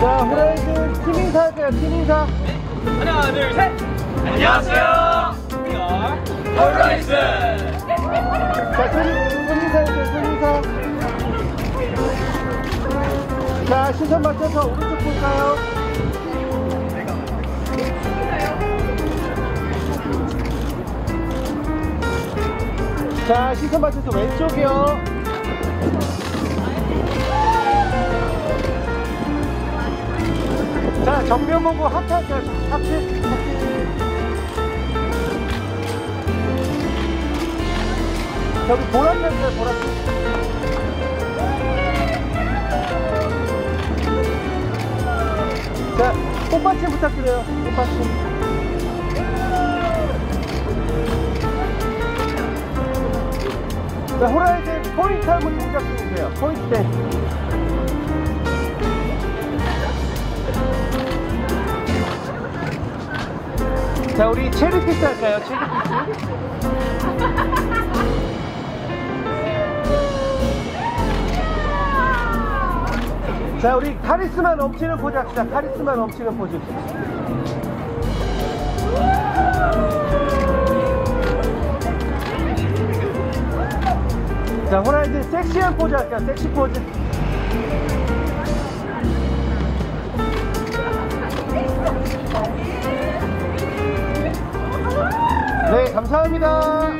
자, 후라이드 팀 인사 할까요? 팀 인사. 하나, 둘, 셋! 안녕하세요! 우리가 자, 시선 맞춰서 오른쪽 볼까요? 자, 시선 맞춰서 왼쪽이요. 자, 정면 보고 하트 할게요. 하트, 하트. 저기 볼하트 할게요, 볼하트. 자, 꽃받침 부탁드려요. 꽃받침. 자, 호라이즌 포인트 한번 동작 좀 주세요. 포인트 댄스. 자, 우리 체리 피스 할까요? 체리 피스. 자, 우리 카리스마 넘치는 포즈 합시다. 카리스마 넘치는 포즈. 자, 호라이즌 섹시한 포즈 할게요. 섹시 포즈. 네, 감사합니다.